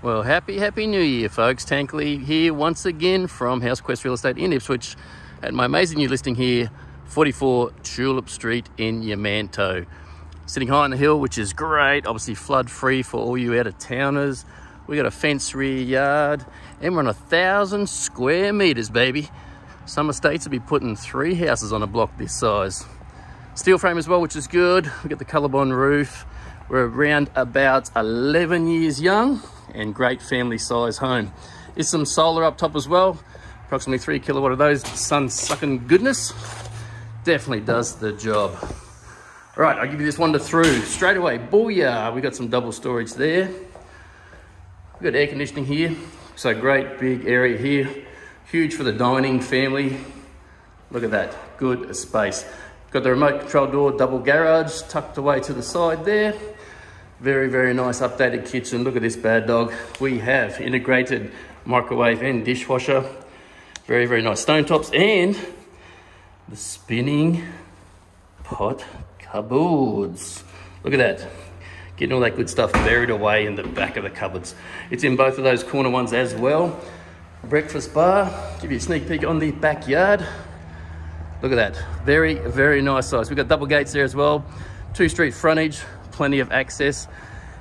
Well, happy, happy new year, folks. Tank Lee here once again from HouseQuest Real Estate in Ipswich at my amazing new listing here, 44 Tulip Street in Yamanto. Sitting high on the hill, which is great, obviously flood free for all you out of towners. We got a fence rear yard and we're on a thousand square meters, baby. Some estates will be putting three houses on a block this size. Steel frame as well, which is good. We got the Colorbond roof. We're around about 11 years young and great family size home. Is some solar up top as well. Approximately three kilowatt of those sun sucking goodness. Definitely does the job. All right, I'll give you this one to through. Straight away, booyah. We got some double storage there. We've got air conditioning here. So great big area here. Huge for the dining family. Look at that, good space. Got the remote control door, double garage tucked away to the side there. Very, very nice updated kitchen. Look at this bad dog. We have integrated microwave and dishwasher. Very, very nice stone tops and the spinning pot cupboards. Look at that. Getting all that good stuff buried away in the back of the cupboards. It's in both of those corner ones as well. Breakfast bar. Give you a sneak peek on the backyard. Look at that. Very, very nice size. We've got double gates there as well. Two street frontage plenty of access.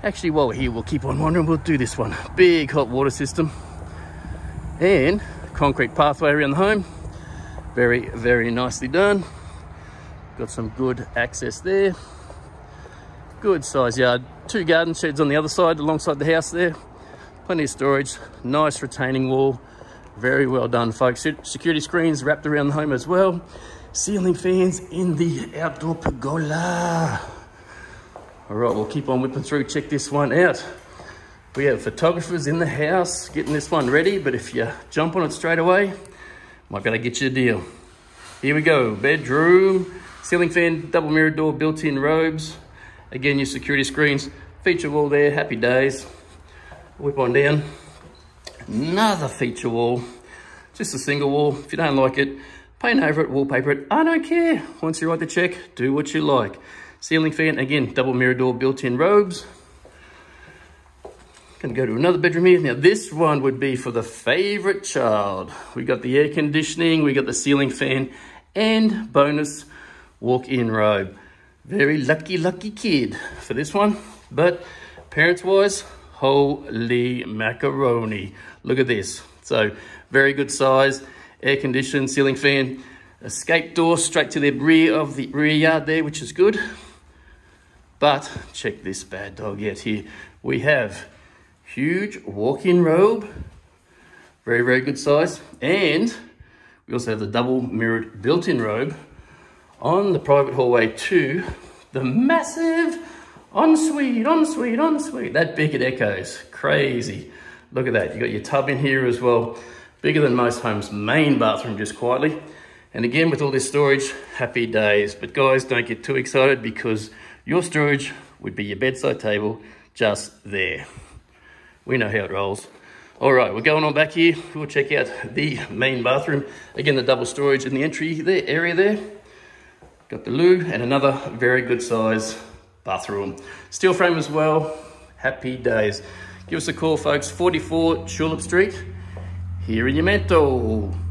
Actually, while we're here, we'll keep on wandering. We'll do this one. Big hot water system and concrete pathway around the home. Very, very nicely done. Got some good access there. Good size yard. Two garden sheds on the other side, alongside the house there. Plenty of storage. Nice retaining wall. Very well done, folks. Security screens wrapped around the home as well. Ceiling fans in the outdoor pergola. All right, we'll keep on whipping through. Check this one out. We have photographers in the house getting this one ready, but if you jump on it straight away, might be able to get you a deal. Here we go, bedroom, ceiling fan, double mirror door, built-in robes. Again, your security screens, feature wall there, happy days. Whip on down. Another feature wall, just a single wall. If you don't like it, paint over it, wallpaper it. I don't care. Once you write the check, do what you like. Ceiling fan, again, double mirror door, built-in robes. Gonna go to another bedroom here. Now this one would be for the favorite child. We got the air conditioning, we got the ceiling fan, and bonus walk-in robe. Very lucky, lucky kid for this one. But parents-wise, holy macaroni. Look at this. So very good size, air conditioned, ceiling fan, escape door straight to the rear of the rear yard there, which is good. But check this bad dog out here. We have huge walk-in robe, very, very good size. And we also have the double mirrored built-in robe on the private hallway to the massive ensuite, ensuite, ensuite. That big it echoes, crazy. Look at that, you got your tub in here as well. Bigger than most homes' main bathroom, just quietly. And again, with all this storage, happy days. But guys, don't get too excited because your storage would be your bedside table just there. We know how it rolls. All right, we're going on back here. We'll check out the main bathroom. Again, the double storage in the entry there, area there. Got the loo and another very good size bathroom. Steel frame as well. Happy days. Give us a call, folks. 44 Tulip Street here in Yamanto.